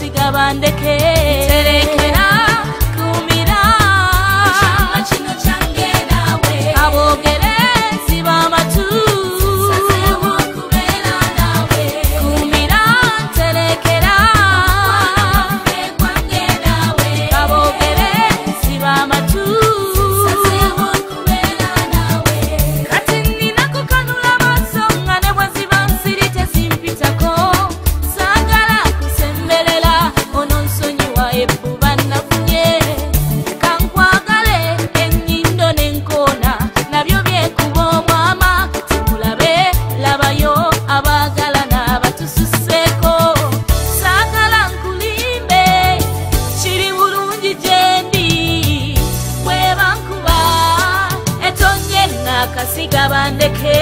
nakasiga bandeke nakasiga bandeke